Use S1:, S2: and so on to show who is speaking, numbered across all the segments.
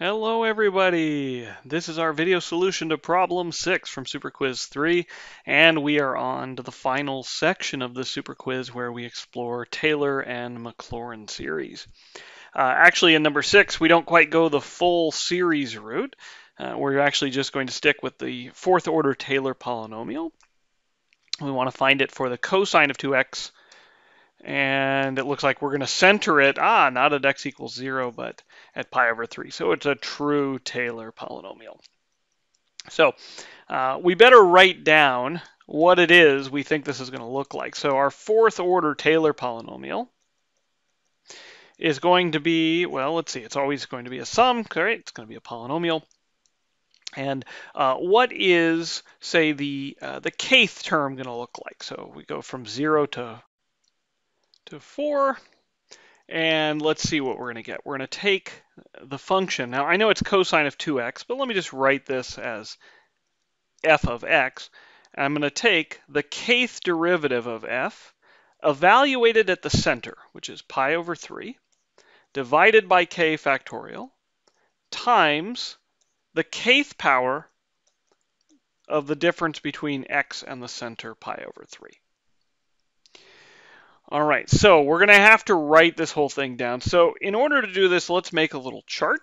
S1: Hello everybody! This is our video solution to problem 6 from Super Quiz 3 and we are on to the final section of the Super Quiz where we explore Taylor and Maclaurin series. Uh, actually in number 6 we don't quite go the full series route. Uh, we're actually just going to stick with the fourth order Taylor polynomial. We want to find it for the cosine of 2x and it looks like we're going to center it, ah, not at x equals 0, but at pi over 3. So it's a true Taylor polynomial. So uh, we better write down what it is we think this is going to look like. So our fourth order Taylor polynomial is going to be, well, let's see, it's always going to be a sum, right? It's going to be a polynomial. And uh, what is, say, the uh, the kth term going to look like? So we go from 0 to to 4. And let's see what we're going to get. We're going to take the function. Now, I know it's cosine of 2x, but let me just write this as f of x. I'm going to take the kth derivative of f, evaluated at the center, which is pi over 3, divided by k factorial, times the kth power of the difference between x and the center, pi over 3. All right, so we're going to have to write this whole thing down. So in order to do this, let's make a little chart.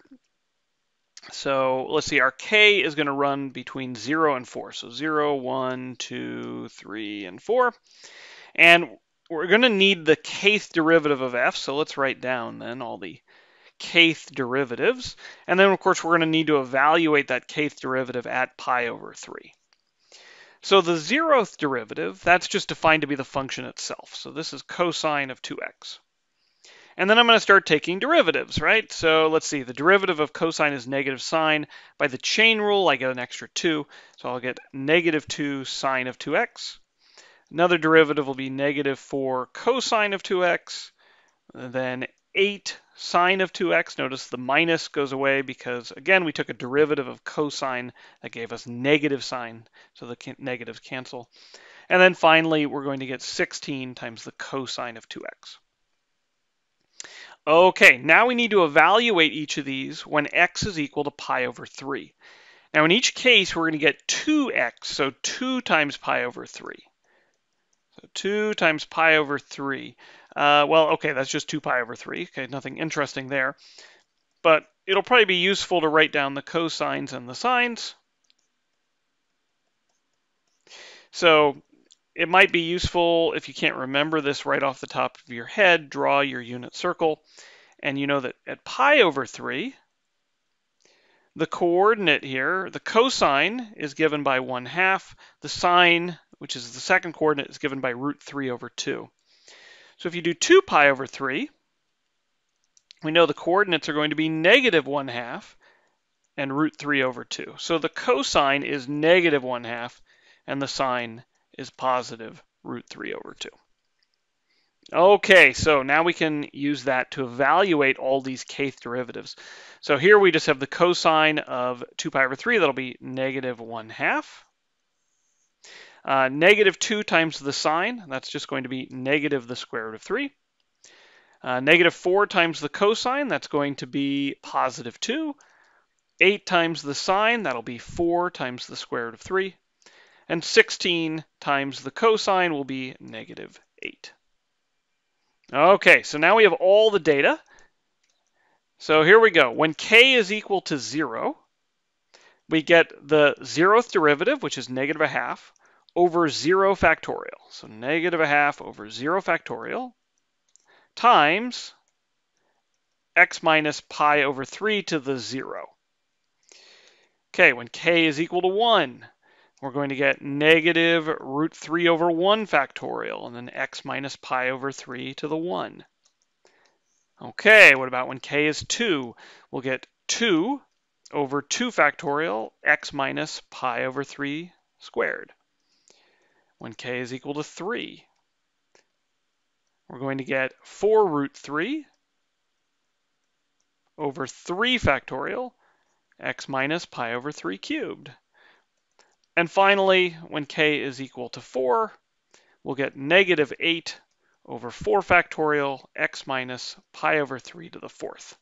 S1: So let's see, our k is going to run between 0 and 4. So 0, 1, 2, 3, and 4. And we're going to need the kth derivative of f. So let's write down then all the kth derivatives. And then, of course, we're going to need to evaluate that kth derivative at pi over 3. So the zeroth derivative, that's just defined to be the function itself. So this is cosine of 2x. And then I'm going to start taking derivatives, right? So let's see, the derivative of cosine is negative sine. By the chain rule, I get an extra 2. So I'll get negative 2 sine of 2x. Another derivative will be negative 4 cosine of 2x. Then 8 sine of 2x. Notice the minus goes away because, again, we took a derivative of cosine that gave us negative sine, so the negatives cancel. And then finally, we're going to get 16 times the cosine of 2x. Okay, now we need to evaluate each of these when x is equal to pi over 3. Now in each case, we're going to get 2x, so 2 times pi over 3. So 2 times pi over 3. Uh, well, okay, that's just 2 pi over 3. Okay, nothing interesting there. But it'll probably be useful to write down the cosines and the sines. So it might be useful if you can't remember this right off the top of your head, draw your unit circle. And you know that at pi over 3, the coordinate here, the cosine is given by 1 half. The sine, which is the second coordinate, is given by root 3 over 2. So if you do 2 pi over 3, we know the coordinates are going to be negative 1 half and root 3 over 2. So the cosine is negative 1 half and the sine is positive root 3 over 2. Okay, so now we can use that to evaluate all these kth derivatives. So here we just have the cosine of 2 pi over 3, that'll be negative 1 half. Uh, negative 2 times the sine, that's just going to be negative the square root of 3. Uh, negative 4 times the cosine, that's going to be positive 2. 8 times the sine, that'll be 4 times the square root of 3. And 16 times the cosine will be negative 8. Okay, so now we have all the data. So here we go. When k is equal to 0, we get the zeroth derivative, which is negative a half, over 0 factorial. So negative a half over 0 factorial times x minus pi over 3 to the 0. Okay, when k is equal to 1, we're going to get negative root 3 over 1 factorial, and then x minus pi over 3 to the 1. Okay, what about when k is 2? We'll get 2 over 2 factorial, x minus pi over 3 squared when k is equal to 3. We're going to get 4 root 3 over 3 factorial x minus pi over 3 cubed. And finally, when k is equal to 4, we'll get negative 8 over 4 factorial x minus pi over 3 to the fourth.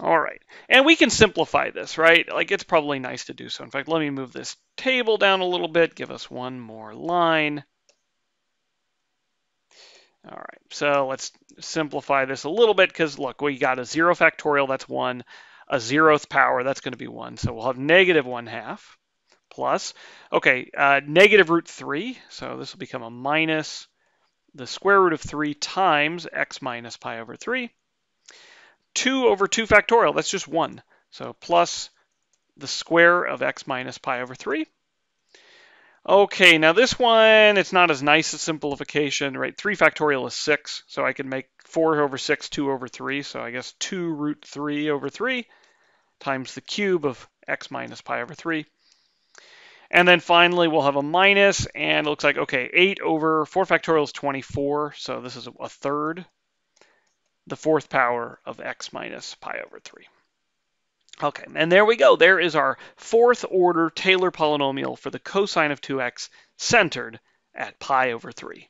S1: All right, and we can simplify this, right? Like it's probably nice to do so. In fact, let me move this table down a little bit, give us one more line. All right, so let's simplify this a little bit because look, we got a zero factorial, that's one, a zeroth power, that's gonna be one. So we'll have negative one half plus, okay, uh, negative root three, so this will become a minus the square root of three times x minus pi over three 2 over 2 factorial, that's just 1. So plus the square of x minus pi over 3. Okay, now this one, it's not as nice a simplification, right? 3 factorial is 6, so I can make 4 over 6, 2 over 3. So I guess 2 root 3 over 3 times the cube of x minus pi over 3. And then finally, we'll have a minus, and it looks like, okay, 8 over 4 factorial is 24, so this is a third the fourth power of x minus pi over 3. Okay, and there we go. There is our fourth order Taylor polynomial for the cosine of 2x centered at pi over 3.